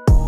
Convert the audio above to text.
you